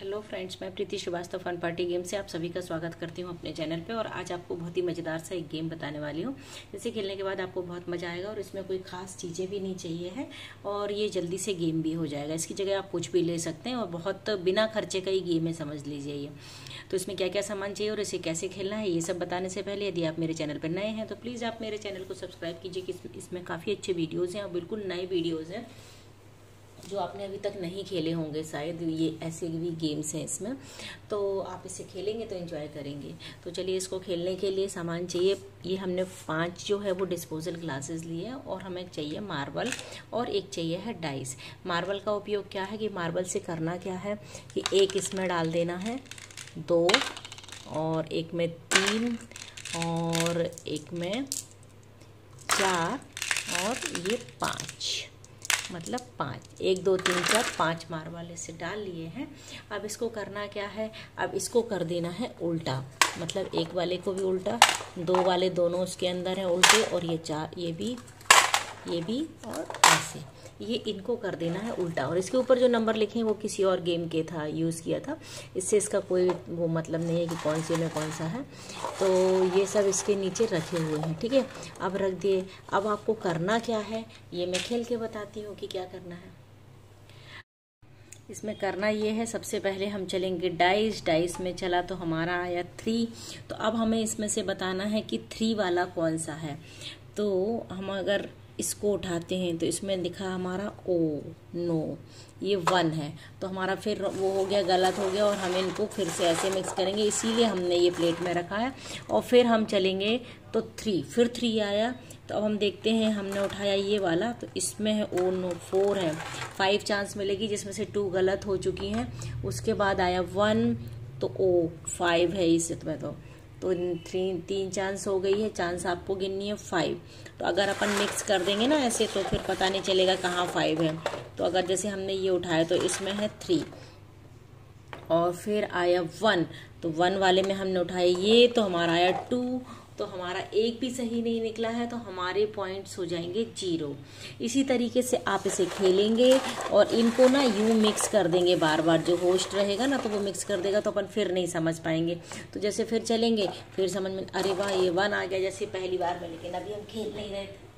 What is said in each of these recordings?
Hello friends, मैं Preeti Srivastava fun party game से आप सभी का स्वागत करती हूँ अपने चैनल पे और आज आपको बहुत ही मज़ेदार सा एक गेम बताने वाली हूँ। जिसे खेलने के बाद आपको बहुत मज़ा आएगा और इसमें कोई खास चीज़ें भी नहीं चाहिए है और ये जल्दी से गेम भी हो जाएगा। इसकी जगह आप कुछ भी ले सकते हैं और बहुत बिना खर्चे का ही गेम है, समझ लीजिए ये। तो इसमें क्या क्या सामान चाहिए और इसे कैसे खेलना है, ये सब बताने से पहले यदि आप मेरे चैनल पर नए हैं तो प्लीज़ आप मेरे चैनल को सब्सक्राइब कीजिए कि इसमें काफ़ी अच्छे वीडियोज़ हैं और बिल्कुल नए वीडियोज़ हैं। जो आपने अभी तक नहीं खेले होंगे शायद, ये ऐसे भी गेम्स हैं इसमें। तो आप इसे खेलेंगे तो एंजॉय करेंगे। तो चलिए इसको खेलने के लिए सामान चाहिए। ये हमने पाँच जो है वो डिस्पोजल ग्लासेस लिए हैं और हमें चाहिए मार्बल और एक चाहिए है डाइस मार्बल का उपयोग क्या है कि मार्बल से करना क्या है कि एक इसमें डाल देना है, दो और एक में तीन और एक में चार और ये पाँच। मतलब पाँच। एक, दो, तीन, चार, पाँच मार वाले से डाल लिए हैं। अब इसको करना क्या है? अब इसको कर देना है उल्टा। मतलब एक वाले को भी उल्टा, दो वाले दोनों उसके अंदर हैं उल्टे और ये चार, ये भी ये भी और ऐसे। ये इनको कर देना है उल्टा। और इसके ऊपर जो नंबर लिखे हैं, वो किसी और गेम के था, यूज़ किया था। इससे इसका कोई वो मतलब नहीं है कि कौन से में कौन सा है। तो ये सब इसके नीचे रखे हुए हैं, ठीक है? अब रख दिए। अब आपको करना क्या है, ये मैं खेल के बताती हूँ कि क्या करना है। इसमें करना ये है, सबसे पहले हम चलेंगे डाइस डाइस में चला तो हमारा आया थ्री तो अब हमें इसमें से बताना है कि थ्री वाला कौन सा है। तो हम अगर इसको उठाते हैं तो इसमें लिखा हमारा ओ, नो, ये वन है। तो हमारा फिर वो हो गया, गलत हो गया, और हम इनको फिर से ऐसे मिक्स करेंगे। इसीलिए हमने ये प्लेट में रखा है। और फिर हम चलेंगे तो थ्री फिर थ्री आया। तो अब हम देखते हैं, हमने उठाया ये वाला तो इसमें है ओ, नो फोर है। फाइव चांस मिलेगी, जिसमें से टू गलत हो चुकी हैं। उसके बाद आया वन तो ओ फाइव है इसमें तो। तो थ्री तीन चांस हो गई है चांस आपको गिननी है फाइव तो अगर अपन मिक्स कर देंगे ना ऐसे तो फिर पता नहीं चलेगा कहाँ फाइव है. तो अगर जैसे हमने ये उठाया तो इसमें है थ्री और फिर आया वन तो वन वाले में हमने उठाया ये तो हमारा आया टू तो हमारा एक भी सही नहीं निकला है तो हमारे पॉइंट्स हो जाएँगे ज़ीरो इसी तरीके से आप इसे खेलेंगे और इनको ना यू मिक्स कर देंगे बार बार जो होस्ट रहेगा ना तो वो मिक्स कर देगा तो अपन फिर नहीं समझ पाएँगे. तो जैसे फिर चलेंगे, फिर समझ में, अरे वाह, ये वन आ गया. जैसे पहली बार में, लेकिन अभी हम खेल नहीं रहे थे।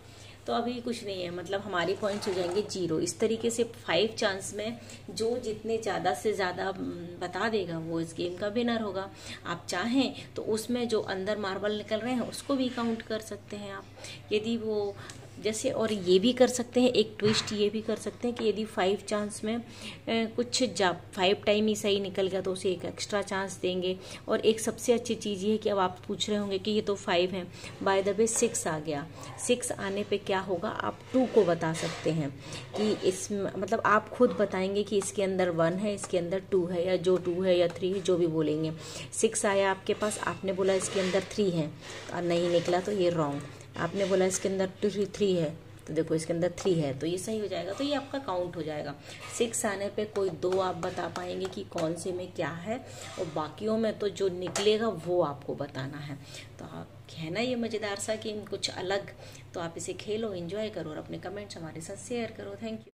तो अभी कुछ नहीं है मतलब हमारे पॉइंट्स हो जाएँगे ज़ीरो इस तरीके से फाइव चांस में जो जितने ज़्यादा से ज़्यादा बता देगा, वो इस गेम का विनर होगा। आप चाहें तो उसमें जो अंदर मार्बल निकल रहे हैं, उसको भी काउंट कर सकते हैं आप। यदि वो जैसे और ये भी कर सकते हैं, एक ट्विस्ट ये भी कर सकते हैं कि यदि फाइव चांस में कुछ जा फाइव टाइम ही सही निकल गया तो उसे एक एक्स्ट्रा चांस देंगे। और एक सबसे अच्छी चीज़ ये है कि अब आप पूछ रहे होंगे कि ये तो फाइव है। बाय द वे सिक्स आ गया। सिक्स आने पे क्या होगा? आप टू को बता सकते हैं कि इस मतलब आप खुद बताएँगे कि इसके अंदर वन है, इसके अंदर टू है, या जो टू है या थ्री है, जो भी बोलेंगे। सिक्स आया आपके पास, आपने बोला इसके अंदर थ्री है। और नहीं निकला तो ये रॉन्ग आपने बोला इसके अंदर टू थ्री थ्री है तो देखो इसके अंदर थ्री है तो ये सही हो जाएगा तो ये आपका काउंट हो जाएगा। सिक्स आने पे कोई दो आप बता पाएँगे कि कौन से में क्या है, और बाकियों में तो जो निकलेगा वो आपको बताना है। तो आप कहना ये मज़ेदार सा कि कुछ अलग तो आप इसे खेलो एंजॉय करो और अपने कमेंट्स हमारे साथ शेयर करो। Thank you